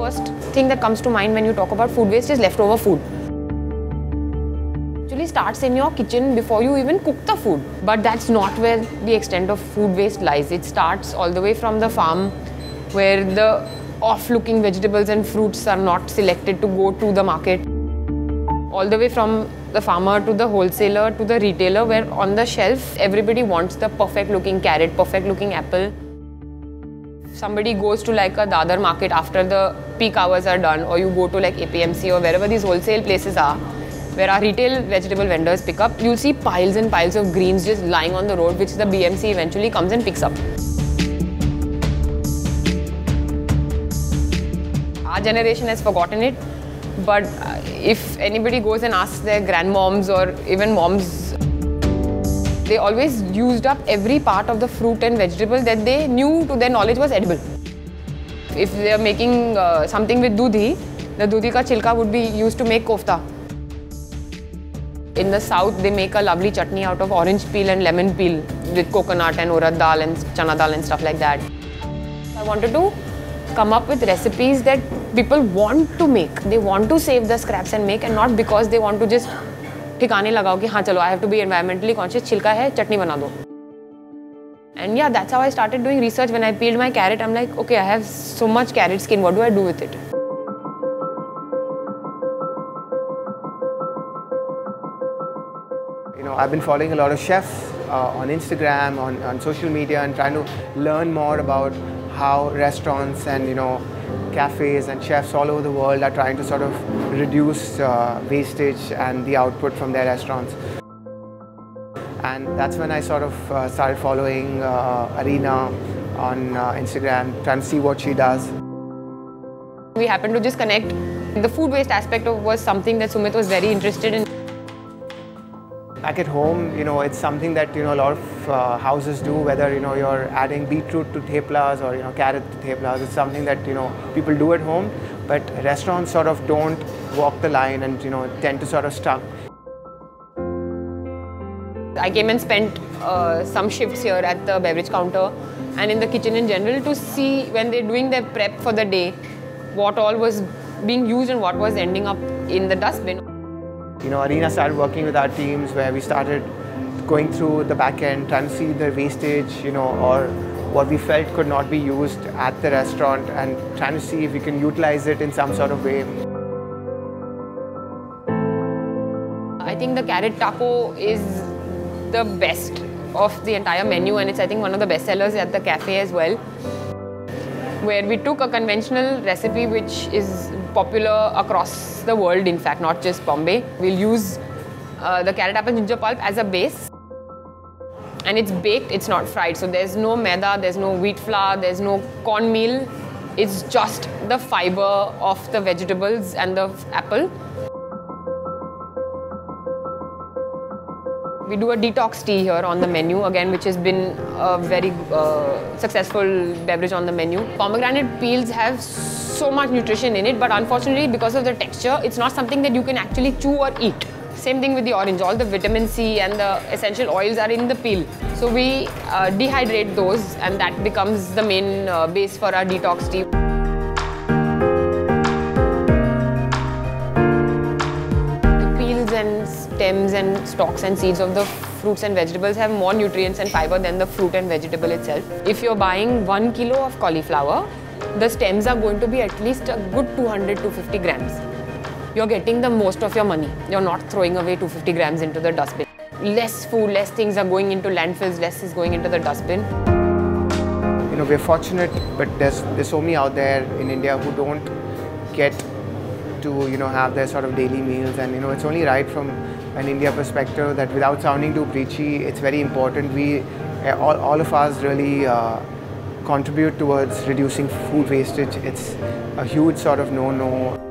first thing that comes to mind when you talk about food waste is leftover food. Actually starts in your kitchen before you even cook the food. But that's not where the extent of food waste lies. It starts all the way from the farm where the off-looking vegetables and fruits are not selected to go to the market. All the way from the farmer to the wholesaler to the retailer where on the shelf everybody wants the perfect looking carrot, perfect looking apple somebody goes to like a Dadar market after the peak hours are done or you go to like APMC or wherever these wholesale places are where our retail vegetable vendors pick up, you'll see piles and piles of greens just lying on the road which the BMC eventually comes and picks up. Our generation has forgotten it but uh, if anybody goes and asks their grandmoms or even moms they always used up every part of the fruit and vegetable that they knew to their knowledge was edible. If they are making uh, something with dudhi, the dudhi ka chilka would be used to make kofta. In the south, they make a lovely chutney out of orange peel and lemon peel with coconut and urad dal and chana dal and stuff like that. I wanted to come up with recipes that people want to make. They want to save the scraps and make and not because they want to just ठिकाने लगाओ कि हाँ चलो I have to be environmentally conscious छिलका है चटनी बना दो and yeah that's how I started doing research when I peeled my carrot I am like okay I have so much carrot skin what do I do with it You know, I've been following a lot of chefs uh, on Instagram, on, on social media, and trying to learn more about how restaurants and you know cafes and chefs all over the world are trying to sort of reduce uh, wastage and the output from their restaurants. And that's when I sort of uh, started following uh, Arena on uh, Instagram, trying to see what she does. We happened to just connect. The food waste aspect of was something that Sumit was very interested in. Back at home, you know, it's something that, you know, a lot of uh, houses do, whether, you know, you're adding beetroot to theplas or, you know, carrot to theplas. It's something that, you know, people do at home, but restaurants sort of don't walk the line and, you know, tend to sort of stuck. I came and spent uh, some shifts here at the beverage counter and in the kitchen in general to see when they're doing their prep for the day, what all was being used and what was ending up in the dustbin. You know, Arena started working with our teams where we started going through the back end, trying to see the wastage, you know, or what we felt could not be used at the restaurant and trying to see if we can utilize it in some sort of way. I think the carrot taco is the best of the entire menu and it's I think one of the best sellers at the cafe as well where we took a conventional recipe which is popular across the world, in fact, not just Bombay. We'll use uh, the carrot apple ginger pulp as a base. And it's baked, it's not fried. So there's no maida, there's no wheat flour, there's no cornmeal. It's just the fiber of the vegetables and the apple. We do a detox tea here on the menu again, which has been a very uh, successful beverage on the menu. Pomegranate peels have so much nutrition in it, but unfortunately, because of the texture, it's not something that you can actually chew or eat. Same thing with the orange. All the vitamin C and the essential oils are in the peel. So we uh, dehydrate those, and that becomes the main uh, base for our detox tea. Stems and stalks and seeds of the fruits and vegetables have more nutrients and fiber than the fruit and vegetable itself. If you're buying one kilo of cauliflower, the stems are going to be at least a good 200 to 50 grams. You're getting the most of your money. You're not throwing away 250 grams into the dustbin. Less food, less things are going into landfills, less is going into the dustbin. You know, we're fortunate, but there's, there's so many out there in India who don't get to you know have their sort of daily meals and you know it's only right from an India perspective that without sounding too preachy it's very important we eh, all, all of us really uh, contribute towards reducing food wastage. It's a huge sort of no-no